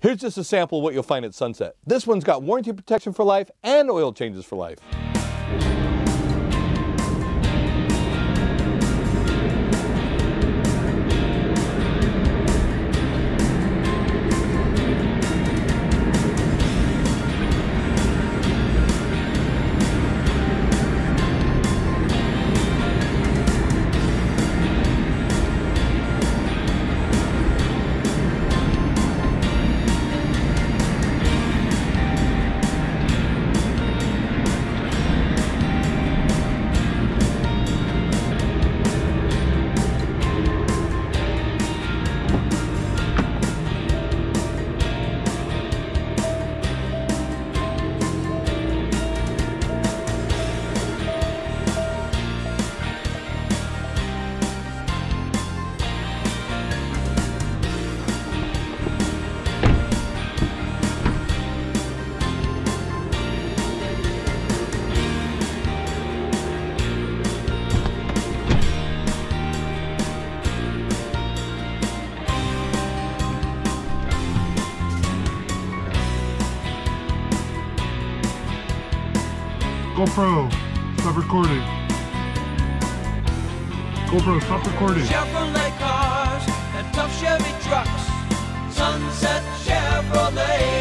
Here's just a sample of what you'll find at Sunset. This one's got warranty protection for life and oil changes for life. GoPro, stop recording. GoPro, stop recording. Chevrolet cars and tough Chevy trucks. Sunset Chevrolet.